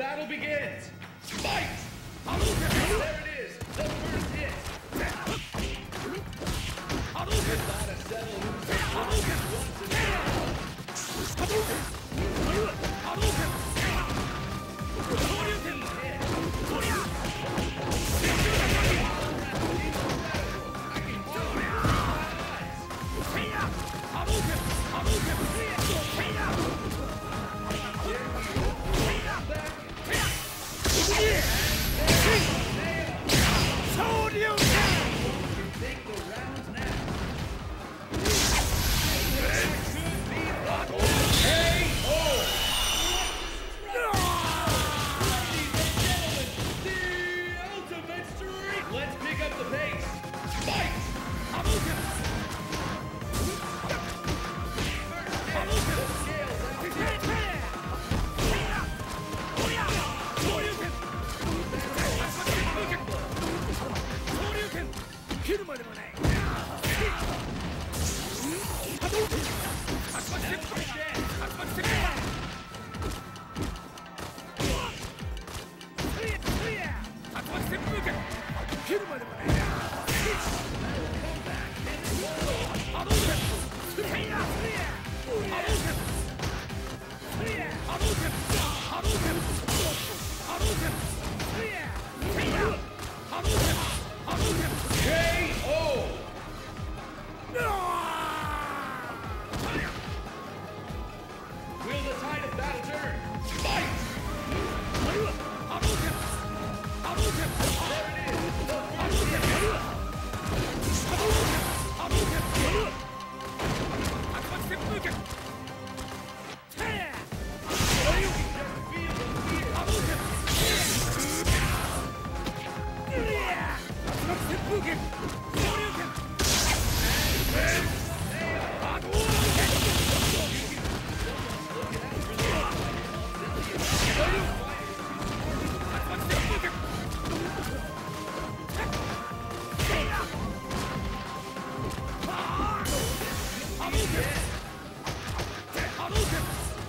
battle begins. Fight! Fire!